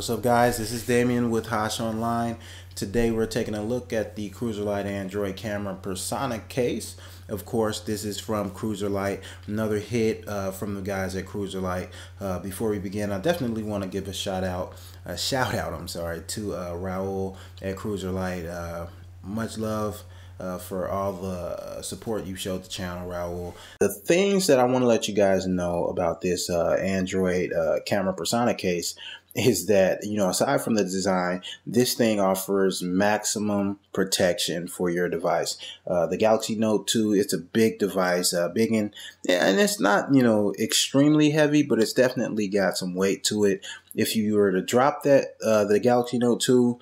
What's up guys, this is Damien with Hosh Online. Today we're taking a look at the Cruzerlite Android camera Persona case. Of course, this is from Cruzerlite, another hit uh, from the guys at Cruzerlite. Uh, before we begin, I definitely want to give a shout out, a shout out, I'm sorry, to uh, Raul at Cruzerlite. Uh, much love. Uh, for all the uh, support you showed the channel, Raul. The things that I want to let you guys know about this uh, Android uh, camera persona case is that you know aside from the design this thing offers maximum protection for your device. Uh, the galaxy note 2 it's a big device uh, big and and it's not you know extremely heavy but it's definitely got some weight to it. If you were to drop that uh, the galaxy note 2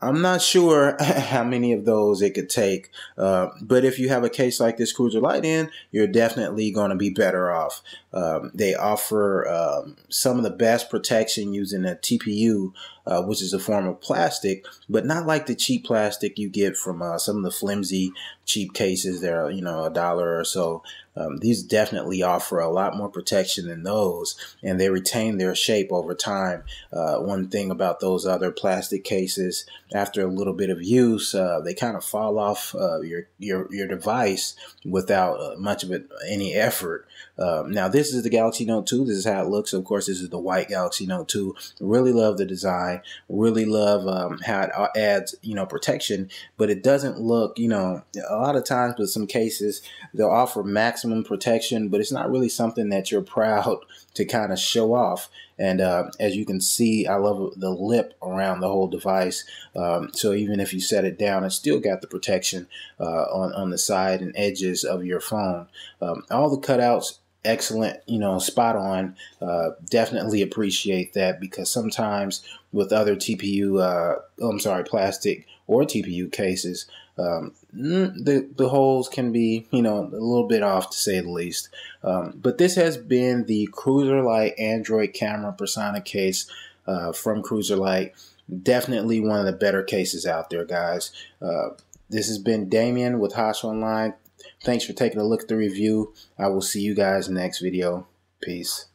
I'm not sure how many of those it could take, uh, but if you have a case like this Cruzerlite in, you're definitely going to be better off. Um, they offer um, some of the best protection using a TPU, uh, which is a form of plastic, but not like the cheap plastic you get from uh, some of the flimsy cheap cases. They're you know a dollar or so. Um, these definitely offer a lot more protection than those, and they retain their shape over time. Uh, one thing about those other plastic cases, after a little bit of use, uh, they kind of fall off uh, your your your device without uh, much of it any effort. Um, now this is the Galaxy Note 2. This is how it looks. Of course, this is the white Galaxy Note 2. Really love the design. Really love um, how it uh, adds you know protection, but it doesn't look you know a lot of times with some cases they'll offer maximum protection, but it's not really something that you're proud to kind of show off. And uh, as you can see, I love the lip around the whole device. Um, so even if you set it down, it's still got the protection uh, on, on the side and edges of your phone. Um, all the cutouts excellent, you know, spot on. Uh, definitely appreciate that because sometimes with other TPU, uh, I'm sorry, plastic or TPU cases, um, mm, the the holes can be, you know, a little bit off to say the least. Um, but this has been the Cruzerlite Android camera Persona case uh, from Cruzerlite. Definitely one of the better cases out there, guys. Uh, this has been Damien with Hosh Online. Thanks for taking a look at the review. I will see you guys next video. Peace.